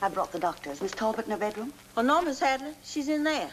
I brought the doctor. Miss Talbot in her bedroom? Oh no, Miss Hadley. She's in there.